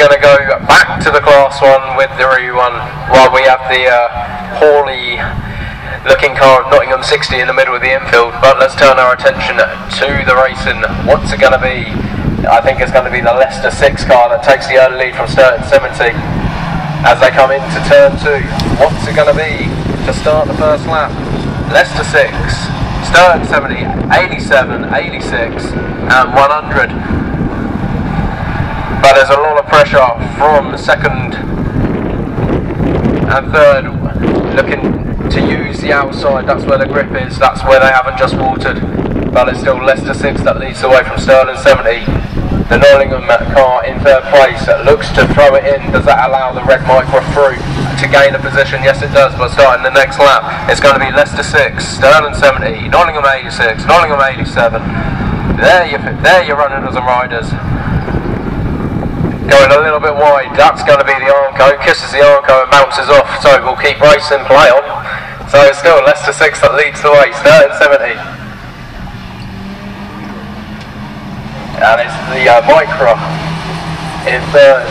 going to go back to the class one with the Rue one while we have the uh, Hawley looking car of Nottingham 60 in the middle of the infield. But let's turn our attention to the racing. What's it going to be? I think it's going to be the Leicester 6 car that takes the early lead from Sturton 70 as they come into turn 2. What's it going to be to start the first lap? Leicester 6, Sturton 70, 87, 86 and 100. But there's a lot of pressure from second and third looking to use the outside, that's where the grip is, that's where they haven't just watered. But it's still Leicester 6 that leads away from Sturton 70. The Nottingham car in third place that looks to throw it in. Does that allow the red Micra through to gain a position? Yes, it does. But starting the next lap, it's going to be Leicester 6, Sturton 70, Nottingham 86, Nottingham 87. There you, there you're running as a riders. Going a little bit wide, that's going to be the Armco, kisses the Armco and bounces off, so we'll keep racing, play on. So it's still Leicester 6 that leads the way, Sturton 70. And it's the uh, Micra in third.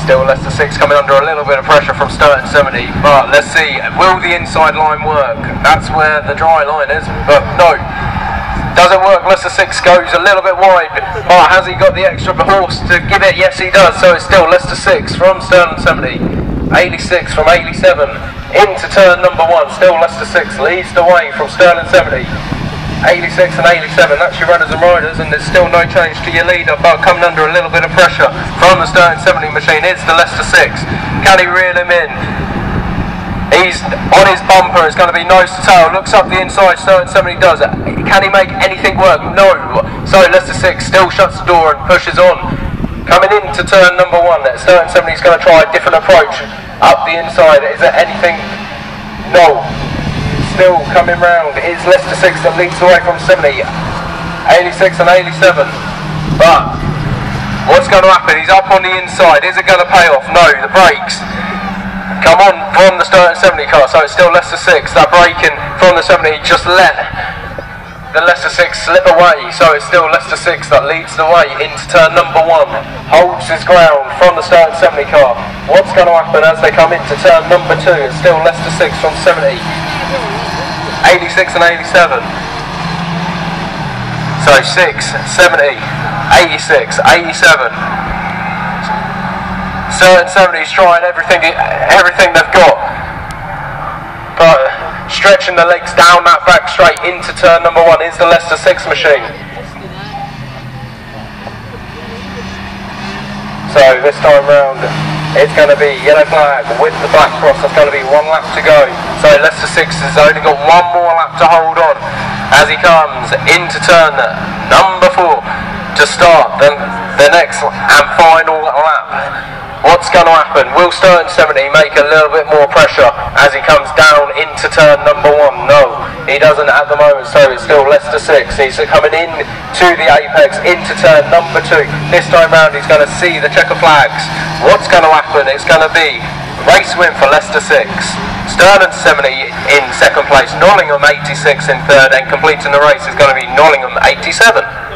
Still Leicester 6 coming under a little bit of pressure from Sturton 70, but let's see, will the inside line work? That's where the dry line is, but no, does it work? Leicester 6 goes a little bit wide, but has he got the extra horse to give it? Yes, he does. So it's still Leicester 6 from Sturton 70. 86 from 87 into turn number one. Still Leicester 6 leads the way from Sturton 70. 86 and 87, that's your runners and riders, and there's still no change to your leader, but coming under a little bit of pressure from the Sturton 70 machine it's the Leicester 6. Can he reel him in? He's on his bumper, it's going to be nose to tail, looks up the inside, Sturton 70 does. It. Can he make anything work? No. So Leicester 6 still shuts the door and pushes on. Coming into turn number one, Sturton 70 is going to try a different approach up the inside. Is there anything? No. Still coming round. It's Leicester 6 that leads away from 70. 86 and 87. But what's going to happen? He's up on the inside. Is it going to pay off? No. The brakes. Come on from Sturton 70 car. So it's still Leicester 6. That braking from the 70 just let the Leicester 6 slip away, so it's still Leicester 6 that leads the way into turn number 1. Holds his ground from the Sturton 70 car. What's going to happen as they come into turn number 2? It's still Leicester 6 from 70. 86 and 87. So 6, 70, 86, 87. Sturton 70's trying everything, everything they've got. But stretching the legs down that back straight into turn number one is the Leicester 6 machine. So this time round it's going to be yellow flag with the black cross. There's going to be one lap to go. So Leicester 6 has only got one more lap to hold on as he comes into turn number four to start the, the next and final lap. What's going to happen? Will Sturton 70 make a little bit more pressure as he comes down into turn number one? No, he doesn't at the moment, so it's still Leicester 6. He's coming in to the apex into turn number two. This time round he's going to see the checker flags. What's going to happen? It's going to be race win for Leicester 6. Sturton 70 in second place, Nottingham 86 in third, and completing the race is going to be Nottingham 87.